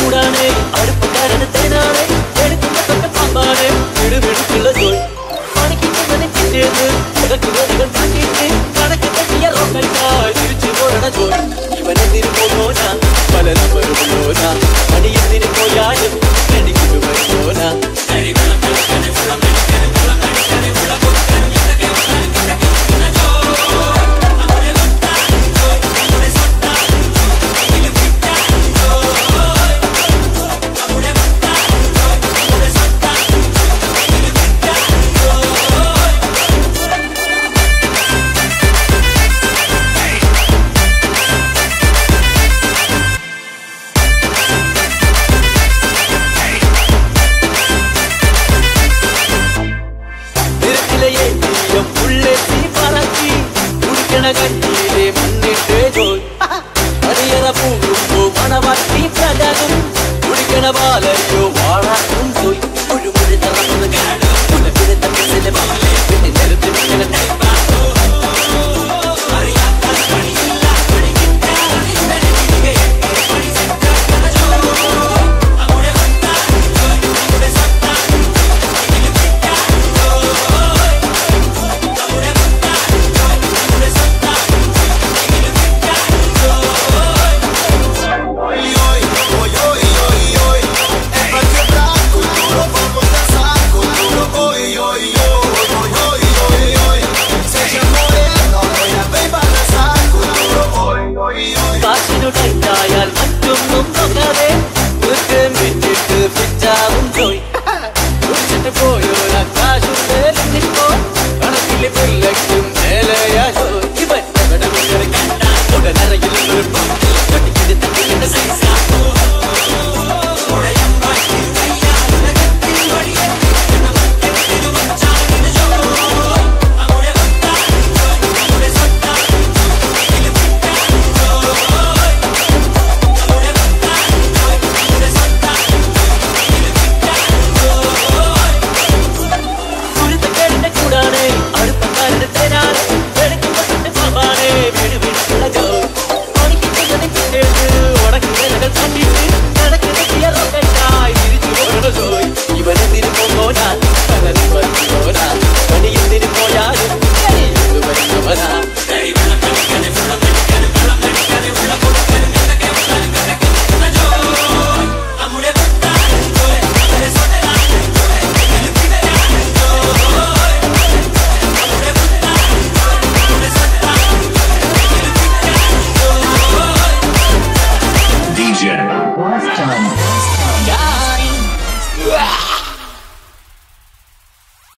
கூடானே அடுப்பு கரணத்தை நானே Hallelujah. மேலையா சோ இவன் கடவுள் கண்டா உடனறையில் ஒரு பாட்டு கொட்டிக்கிட்டு தட்டி என்ன